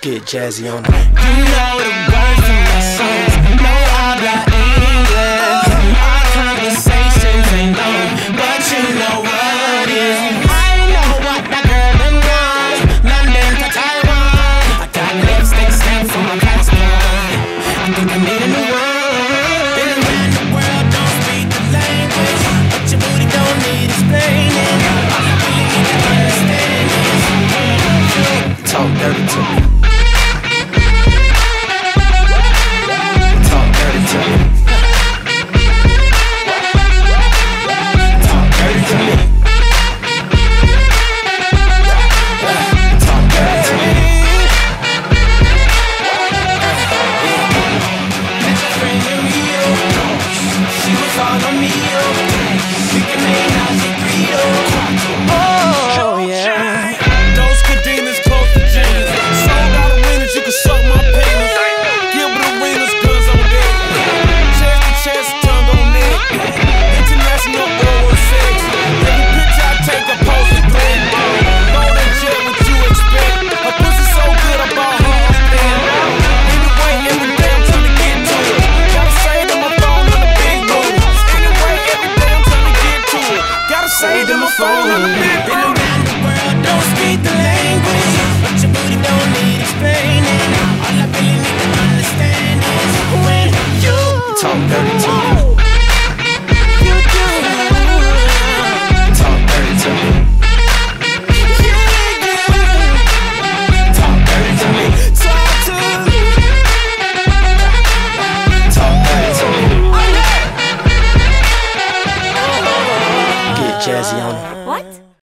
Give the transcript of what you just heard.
Get jazzy on it. You know the words to my songs. No habla English. Our conversations ain't long, but you know what is. I know what that girl done done. London to Taiwan. I got lipstick stains on my passport. I think I need a new one. Been around the world, don't speak the language, jazzy on it. What?